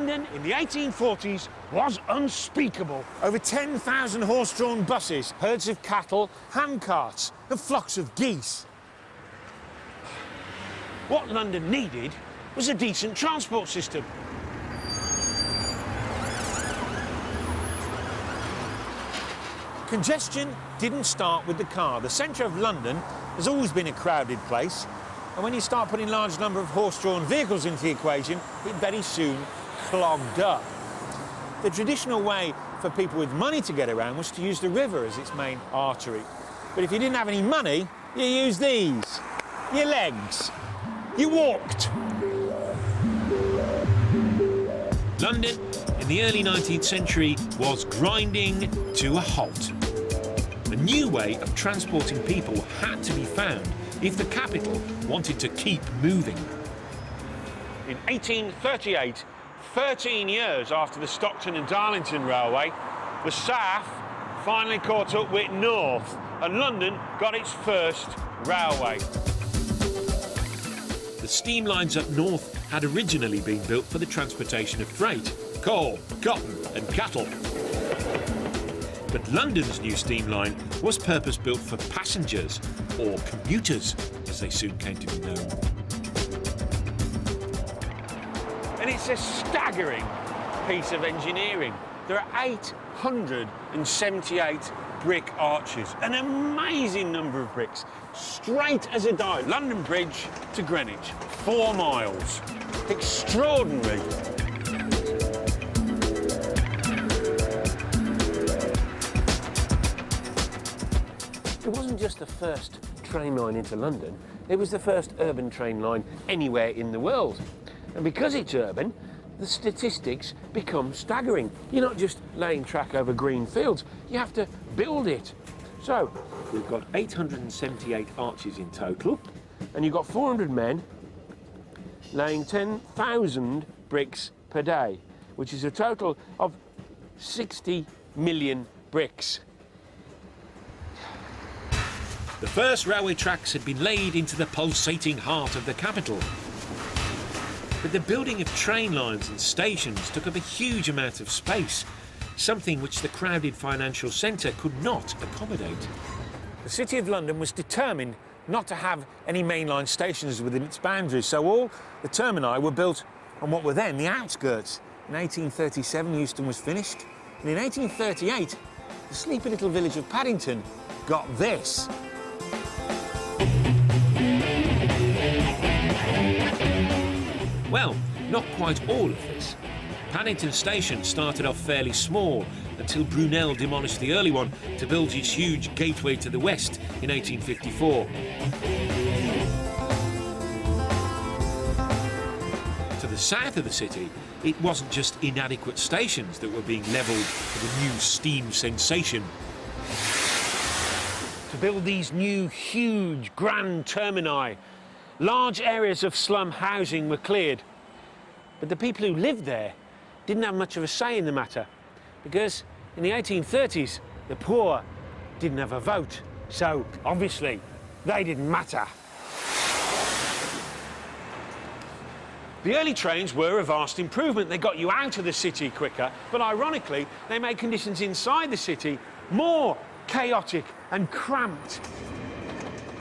London in the 1840s was unspeakable. Over 10,000 horse-drawn buses, herds of cattle, handcarts and flocks of geese. What London needed was a decent transport system. Congestion didn't start with the car. The centre of London has always been a crowded place, and when you start putting large number of horse-drawn vehicles into the equation, it very soon clogged up. The traditional way for people with money to get around was to use the river as its main artery. But if you didn't have any money, you used these, your legs. You walked. London in the early 19th century was grinding to a halt. A new way of transporting people had to be found if the capital wanted to keep moving. In 1838, 13 years after the Stockton and Darlington Railway, the South finally caught up with North and London got its first railway. The steam lines up north had originally been built for the transportation of freight, coal, cotton and cattle. But London's new steam line was purpose-built for passengers, or commuters, as they soon came to be known. It's a staggering piece of engineering. There are 878 brick arches, an amazing number of bricks, straight as a die. London Bridge to Greenwich, four miles. Extraordinary. It wasn't just the first train line into London, it was the first urban train line anywhere in the world. And because it's urban, the statistics become staggering. You're not just laying track over green fields, you have to build it. So, we've got 878 arches in total, and you've got 400 men laying 10,000 bricks per day, which is a total of 60 million bricks. The first railway tracks had been laid into the pulsating heart of the capital. But the building of train lines and stations took up a huge amount of space, something which the crowded financial centre could not accommodate. The City of London was determined not to have any mainline stations within its boundaries, so all the termini were built on what were then the outskirts. In 1837, Euston was finished, and in 1838, the sleepy little village of Paddington got this. Well, not quite all of this. Paddington Station started off fairly small until Brunel demolished the early one to build its huge gateway to the west in 1854. To the south of the city, it wasn't just inadequate stations that were being levelled for the new steam sensation. To build these new, huge, grand termini, large areas of slum housing were cleared. But the people who lived there didn't have much of a say in the matter because in the 1830s, the poor didn't have a vote. So, obviously, they didn't matter. The early trains were a vast improvement. They got you out of the city quicker, but ironically, they made conditions inside the city more chaotic and cramped.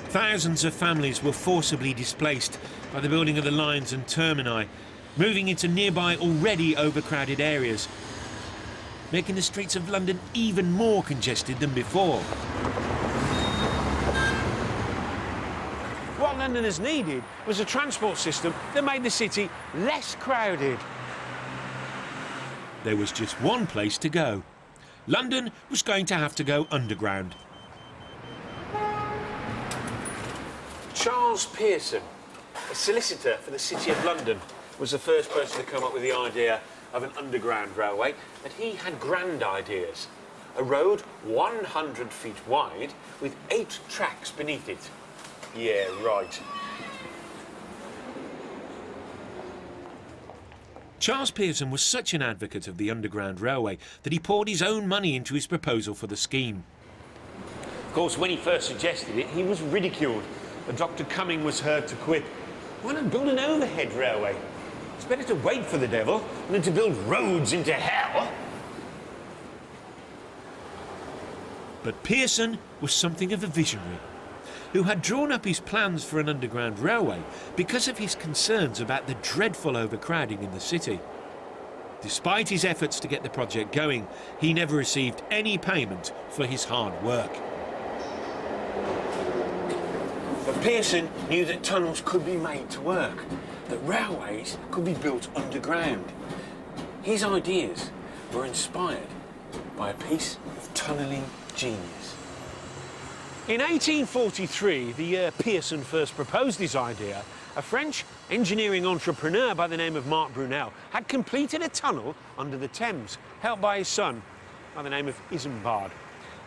Thousands of families were forcibly displaced by the building of the lines and termini, moving into nearby already overcrowded areas, making the streets of London even more congested than before. What Londoners needed was a transport system that made the city less crowded. There was just one place to go. London was going to have to go underground. Charles Pearson, a solicitor for the City of London, was the first person to come up with the idea of an underground railway, and he had grand ideas. A road 100 feet wide with eight tracks beneath it. Yeah, right. Charles Pearson was such an advocate of the Underground Railway that he poured his own money into his proposal for the scheme. Of course, when he first suggested it, he was ridiculed. Dr. Cumming was heard to quip, why not build an overhead railway? It's better to wait for the devil than to build roads into hell. But Pearson was something of a visionary who had drawn up his plans for an underground railway because of his concerns about the dreadful overcrowding in the city. Despite his efforts to get the project going, he never received any payment for his hard work. But Pearson knew that tunnels could be made to work, that railways could be built underground. His ideas were inspired by a piece of tunnelling genius. In 1843, the year Pearson first proposed his idea, a French engineering entrepreneur by the name of Marc Brunel had completed a tunnel under the Thames, helped by his son by the name of Isambard.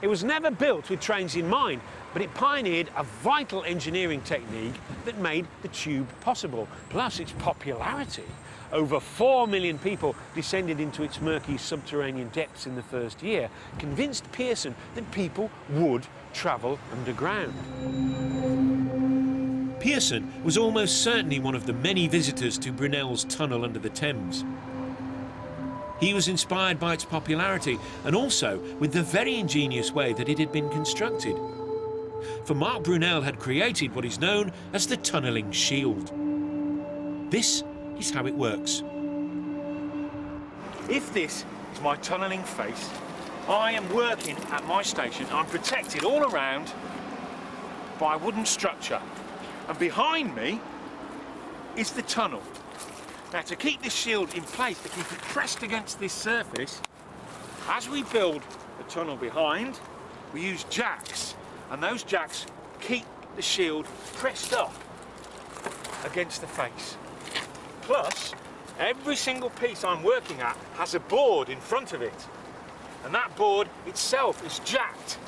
It was never built with trains in mind, but it pioneered a vital engineering technique that made the tube possible. Plus, its popularity. Over 4 million people descended into its murky subterranean depths in the first year, convinced Pearson that people would travel underground. Pearson was almost certainly one of the many visitors to Brunel's tunnel under the Thames. He was inspired by its popularity and also with the very ingenious way that it had been constructed. For Marc Brunel had created what is known as the tunnelling shield. This is how it works. If this is my tunnelling face, I am working at my station. I'm protected all around by a wooden structure. And behind me is the tunnel. Now, to keep this shield in place, to keep it pressed against this surface, as we build the tunnel behind, we use jacks. And those jacks keep the shield pressed up against the face. Plus, every single piece I'm working at has a board in front of it. And that board itself is jacked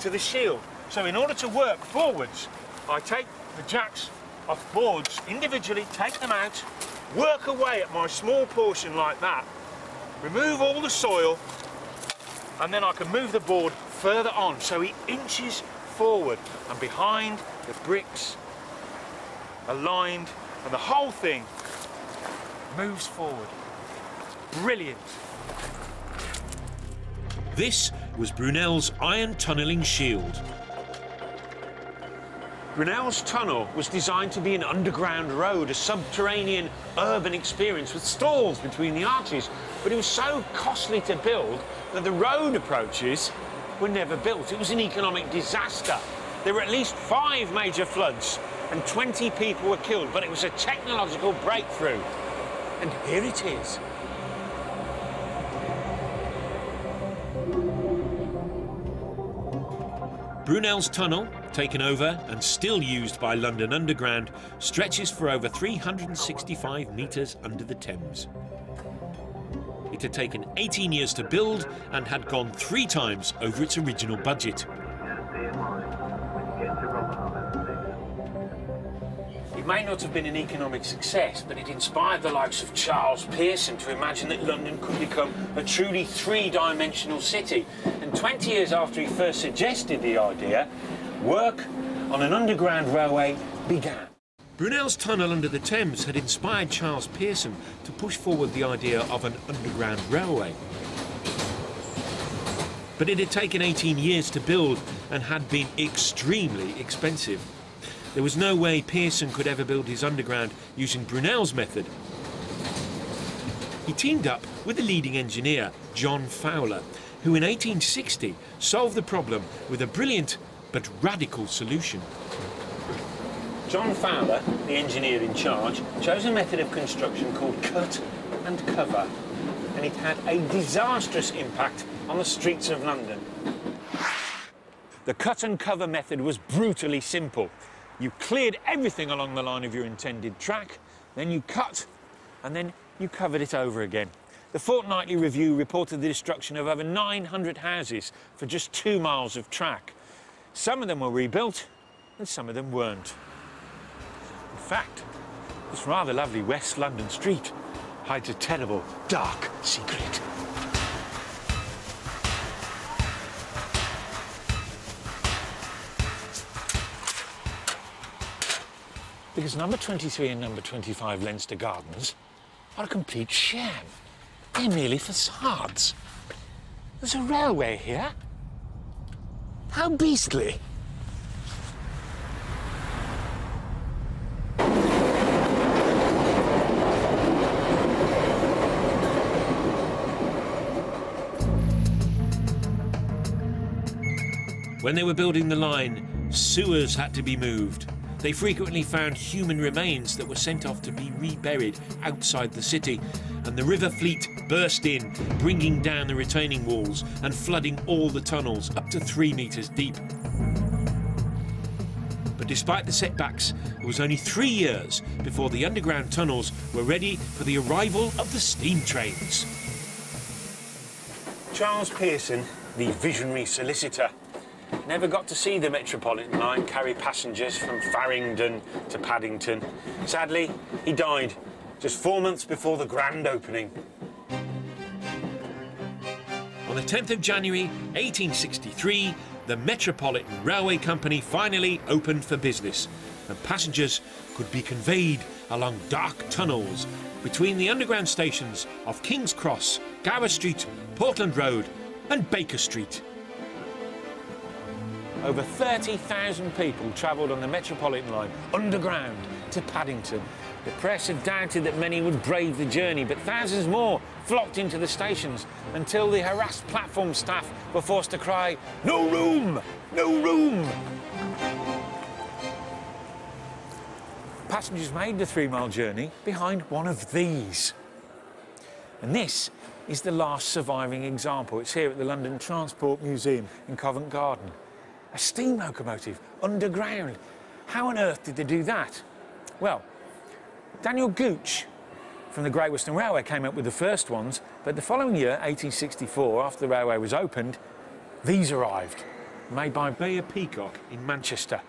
to the shield. So in order to work forwards, I take the jacks off boards individually, take them out, work away at my small portion like that, remove all the soil, and then I can move the board further on so it inches forward and behind the bricks aligned and the whole thing moves forward. Brilliant. This was Brunel's iron tunnelling shield. Brunel's tunnel was designed to be an underground road, a subterranean urban experience with stalls between the arches. But it was so costly to build that the road approaches were never built. It was an economic disaster. There were at least five major floods and 20 people were killed, but it was a technological breakthrough. And here it is. Brunel's tunnel, taken over and still used by London Underground, stretches for over 365 metres under the Thames. It had taken 18 years to build and had gone three times over its original budget. It may not have been an economic success, but it inspired the likes of Charles Pearson to imagine that London could become a truly three-dimensional city. And 20 years after he first suggested the idea, work on an underground railway began. Brunel's tunnel under the Thames had inspired Charles Pearson to push forward the idea of an underground railway. But it had taken 18 years to build and had been extremely expensive. There was no way Pearson could ever build his underground using Brunel's method. He teamed up with the leading engineer, John Fowler, who in 1860 solved the problem with a brilliant but radical solution. John Fowler, the engineer in charge, chose a method of construction called cut and cover, and it had a disastrous impact on the streets of London. The cut and cover method was brutally simple. You cleared everything along the line of your intended track, then you cut, and then you covered it over again. The Fortnightly Review reported the destruction of over 900 houses for just two miles of track. Some of them were rebuilt, and some of them weren't. Fact, this rather lovely West London street hides a terrible, dark secret. Because number 23 and number 25 Leinster Gardens are a complete sham. They're merely facades. There's a railway here. How beastly. When they were building the line, sewers had to be moved. They frequently found human remains that were sent off to be reburied outside the city, and the river fleet burst in, bringing down the retaining walls and flooding all the tunnels up to three metres deep. But despite the setbacks, it was only three years before the underground tunnels were ready for the arrival of the steam trains. Charles Pearson, the visionary solicitor, never got to see the Metropolitan line carry passengers from Farringdon to Paddington. Sadly, he died just four months before the grand opening. On the 10th of January 1863, the Metropolitan Railway Company finally opened for business, and passengers could be conveyed along dark tunnels between the underground stations of King's Cross, Gower Street, Portland Road, and Baker Street. Over 30,000 people travelled on the Metropolitan line underground to Paddington. The press had doubted that many would brave the journey, but thousands more flocked into the stations until the harassed platform staff were forced to cry, No room! No room! Passengers made the three mile journey behind one of these. And this is the last surviving example. It's here at the London Transport Museum in Covent Garden. A steam locomotive underground. How on earth did they do that? Well, Daniel Gooch from the Great Western Railway came up with the first ones, but the following year, 1864, after the railway was opened, these arrived, made by Beyer Peacock in Manchester.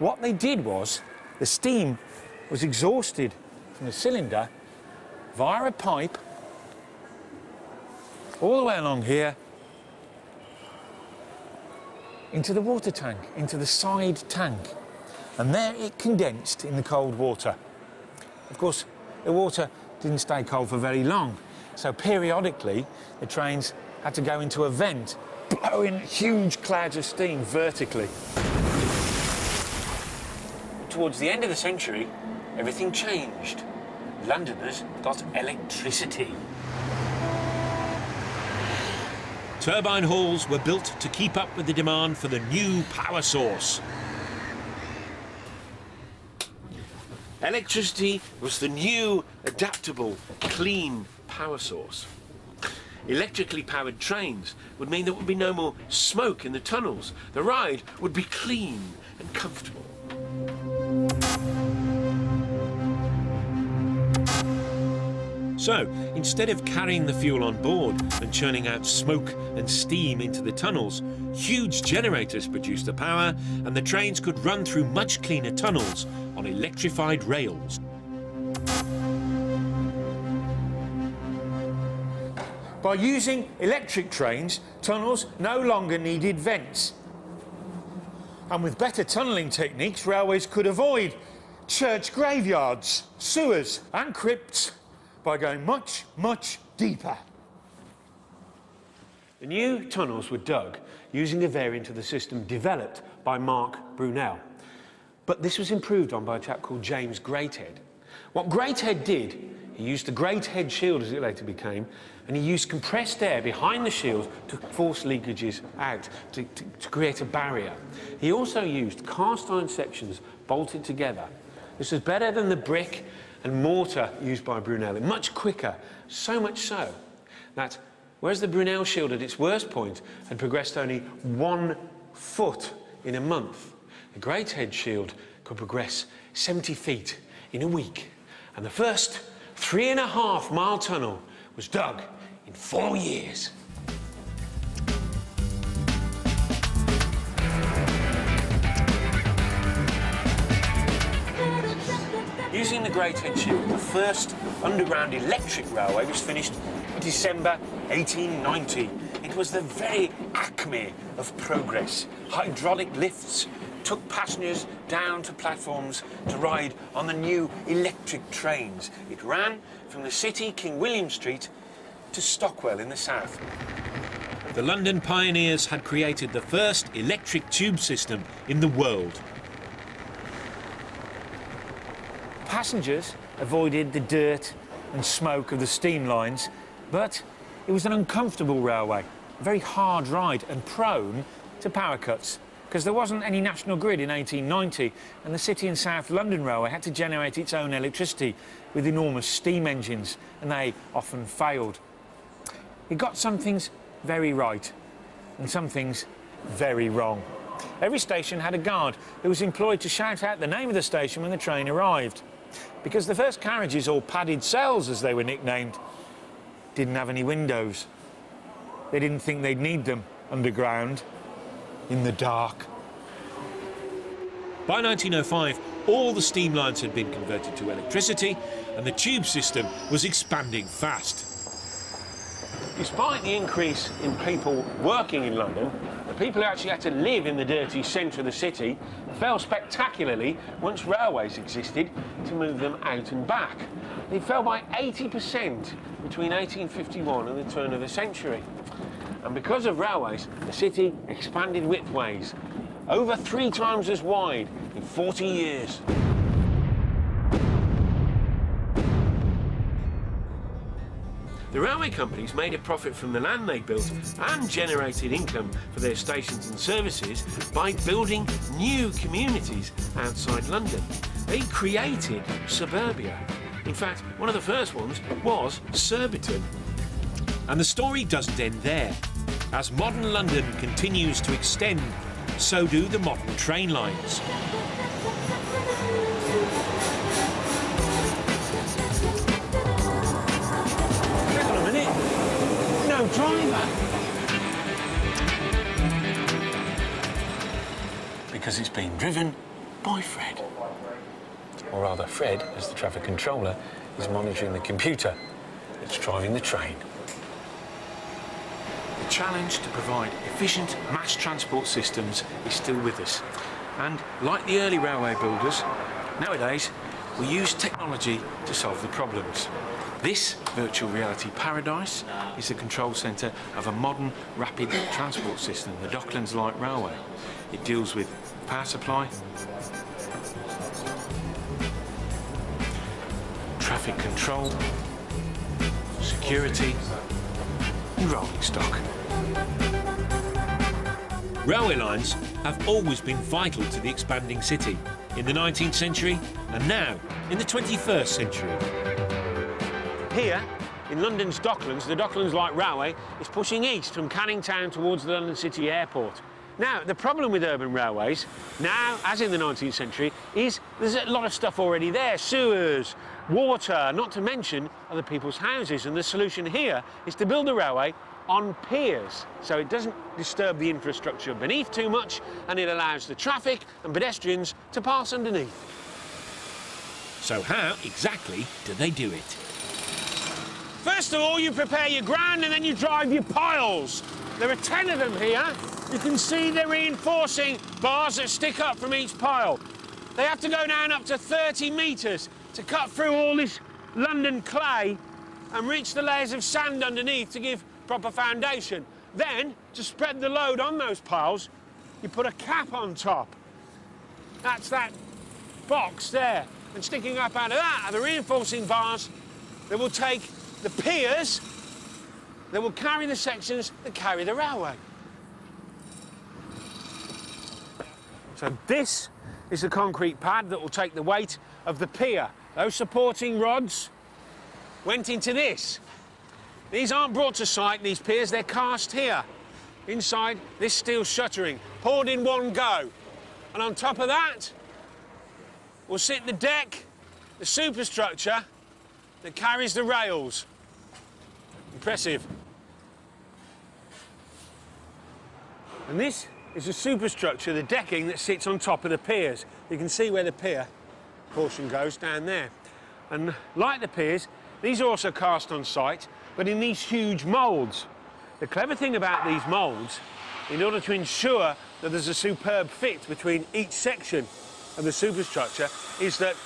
What they did was, the steam was exhausted from the cylinder via a pipe all the way along here into the water tank, into the side tank. And there it condensed in the cold water. Of course, the water didn't stay cold for very long. So periodically, the trains had to go into a vent, blowing huge clouds of steam vertically. Towards the end of the century, everything changed. Londoners got electricity. Turbine halls were built to keep up with the demand for the new power source. Electricity was the new, adaptable, clean power source. Electrically powered trains would mean there would be no more smoke in the tunnels. The ride would be clean and comfortable. So, instead of carrying the fuel on board and churning out smoke and steam into the tunnels, huge generators produced the power and the trains could run through much cleaner tunnels on electrified rails. By using electric trains, tunnels no longer needed vents. And with better tunnelling techniques, railways could avoid church graveyards, sewers, and crypts by going much, much deeper. The new tunnels were dug using a variant of the system developed by Marc Brunel. But this was improved on by a chap called James Greathead. What Greathead did, he used the Greathead shield as it later became, and he used compressed air behind the shield to force leakages out, to, to, to create a barrier. He also used cast iron sections bolted together. This was better than the brick and mortar used by Brunel, much quicker, so much so that whereas the Brunel shield at its worst point had progressed only one foot in a month, the Greathead shield could progress 70 feet in a week. And the first three and a half mile tunnel was dug in four years. The Great Shield, the first underground electric railway was finished in December 1890. It was the very acme of progress. Hydraulic lifts, took passengers down to platforms to ride on the new electric trains. It ran from the city, King William Street, to Stockwell in the south. The London pioneers had created the first electric tube system in the world. Passengers avoided the dirt and smoke of the steam lines, but it was an uncomfortable railway, a very hard ride and prone to power cuts because there wasn't any national grid in 1890 and the City and South London Railway had to generate its own electricity with enormous steam engines and they often failed. It got some things very right and some things very wrong. Every station had a guard who was employed to shout out the name of the station when the train arrived. Because the first carriages, or padded cells as they were nicknamed, didn't have any windows. They didn't think they'd need them underground, in the dark. By 1905, all the steam lines had been converted to electricity and the tube system was expanding fast. Despite the increase in people working in London, the people who actually had to live in the dirty centre of the city fell spectacularly once railways existed to move them out and back. They fell by 80% between 1851 and the turn of the century. And because of railways, the city expanded widthways, over three times as wide in 40 years. The railway companies made a profit from the land they built and generated income for their stations and services by building new communities outside London. They created suburbia. In fact, one of the first ones was Surbiton. And the story doesn't end there. As modern London continues to extend, so do the modern train lines. No driver. Because it's being driven by Fred. Or rather, Fred, as the traffic controller, is monitoring the computer that's driving the train. The challenge to provide efficient mass transport systems is still with us. And like the early railway builders, nowadays we use technology to solve the problems. This virtual reality paradise is the control centre of a modern rapid transport system, the Docklands Light Railway. It deals with power supply, traffic control, security, and rolling stock. Railway lines have always been vital to the expanding city in the 19th century and now in the 21st century. Here, in London's Docklands, the Docklands Light Railway is pushing east from Canning Town towards the London City Airport. Now, the problem with urban railways, now as in the 19th century, is there's a lot of stuff already there sewers, water, not to mention other people's houses. And the solution here is to build the railway on piers so it doesn't disturb the infrastructure beneath too much and it allows the traffic and pedestrians to pass underneath. So how exactly do they do it? First of all, you prepare your ground and then you drive your piles. There are 10 of them here. You can see the reinforcing bars that stick up from each pile. They have to go down up to 30 metres to cut through all this London clay and reach the layers of sand underneath to give proper foundation. Then, to spread the load on those piles, you put a cap on top. That's that box there. And sticking up out of that are the reinforcing bars that will take the piers that will carry the sections that carry the railway. So this is the concrete pad that will take the weight of the pier. Those supporting rods went into this. These aren't brought to site, these piers, they're cast here. Inside this steel shuttering, poured in one go. And on top of that will sit the deck, the superstructure that carries the rails. Impressive. And this is the superstructure, the decking that sits on top of the piers. You can see where the pier portion goes down there. And like the piers, these are also cast on site, but in these huge moulds. The clever thing about these moulds, in order to ensure that there's a superb fit between each section of the superstructure is that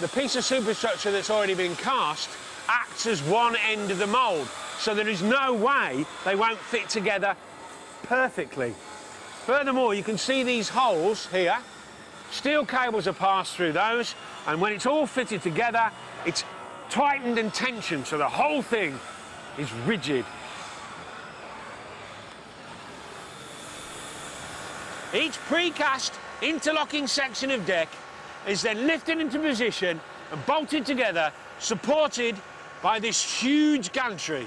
the piece of superstructure that's already been cast acts as one end of the mould, so there is no way they won't fit together perfectly. Furthermore, you can see these holes here. Steel cables are passed through those, and when it's all fitted together, it's tightened and tensioned, so the whole thing is rigid. Each precast interlocking section of deck is then lifted into position and bolted together, supported by this huge gantry.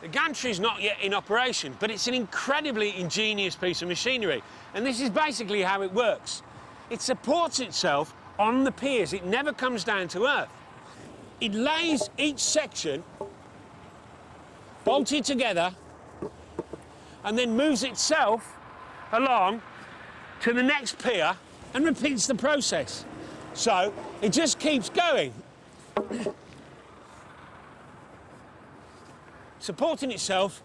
The gantry is not yet in operation, but it's an incredibly ingenious piece of machinery. And this is basically how it works. It supports itself on the piers. It never comes down to earth. It lays each section bolted together and then moves itself along to the next pier and repeats the process. So it just keeps going. Supporting itself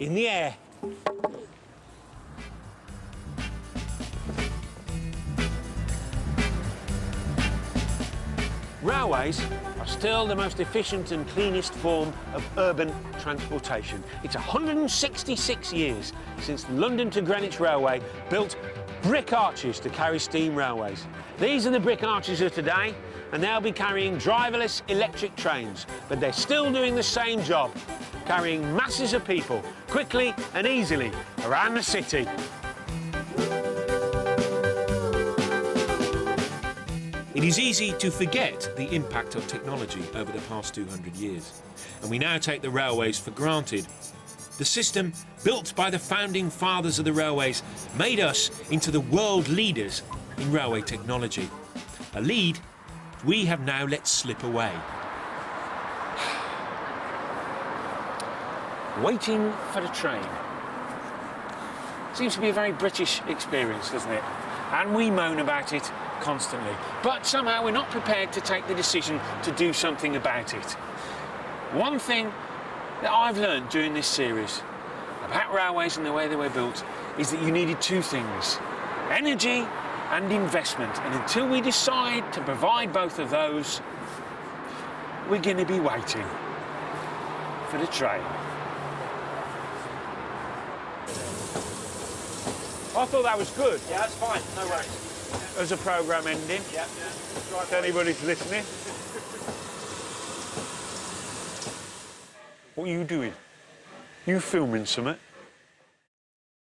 in the air. Railways are still the most efficient and cleanest form of urban transportation. It's 166 years since the London to Greenwich Railway built brick arches to carry steam railways. These are the brick arches of today, and they'll be carrying driverless electric trains, but they're still doing the same job, carrying masses of people quickly and easily around the city. It is easy to forget the impact of technology over the past 200 years, and we now take the railways for granted. The system, built by the founding fathers of the railways, made us into the world leaders in railway technology. A lead we have now let slip away. Waiting for the train. Seems to be a very British experience, doesn't it? And we moan about it constantly. But somehow we're not prepared to take the decision to do something about it. One thing that I've learned during this series about railways and the way they were built is that you needed two things energy and investment. And until we decide to provide both of those, we're going to be waiting for the train. I thought that was good. Yeah, that's fine. No worries. As a programme ending. Yeah. If anybody's listening. What are you doing? You filming something?